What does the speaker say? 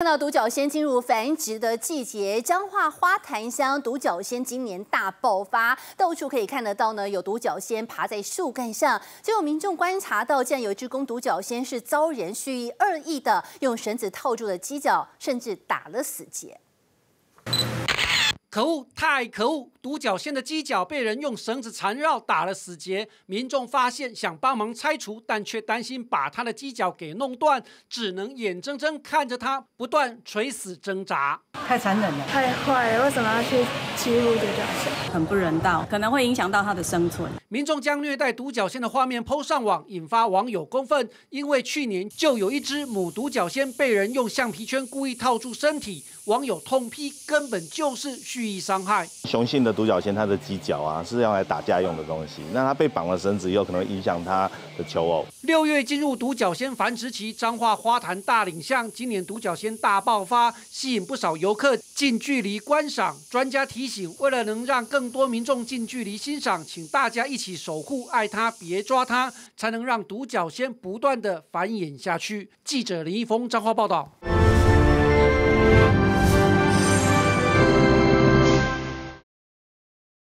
看到独角仙进入繁殖的季节，彰化花坛乡独角仙今年大爆发，到处可以看得到呢，有独角仙爬在树干上。就有民众观察到，竟然有一只公独角仙是遭人蓄意恶意的用绳子套住了犄角，甚至打了死结。可恶，太可恶！独角仙的犄角被人用绳子缠绕，打了死结。民众发现，想帮忙拆除，但却担心把它的犄角给弄断，只能眼睁睁看着它不断垂死挣扎。太残忍了，太坏了！为什么要去欺负独角仙？很不人道，可能会影响到它的生存。民众将虐待独角仙的画面抛上网，引发网友公愤。因为去年就有一只母独角仙被人用橡皮圈故意套住身体，网友痛批根本就是蓄意伤害。雄性的独角仙，它的犄角啊是用来打架用的东西，那它被绑了绳子以后，可能会影响它的求偶。六月进入独角仙繁殖期，彰化花坛大岭巷今年独角仙大爆发，吸引不少游客近距离观赏。专家提醒，为了能让更多民众近距离欣赏，请大家一起守护爱它，别抓它，才能让独角仙不断的繁衍下去。记者林一峰彰化报道。